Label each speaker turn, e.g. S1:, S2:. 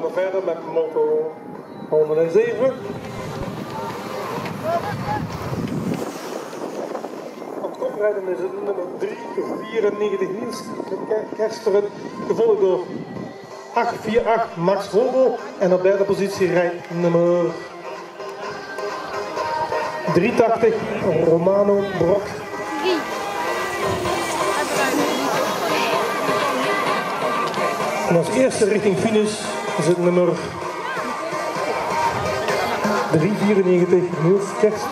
S1: met motto 107. Aan het koprijden is het nummer 394 Niels Kersteren, gevolgd door 848 Max Hobo en op derde positie rijdt nummer 380 Romano Brok. Als eerste richting finish is het nummer 394 Niels Kerst.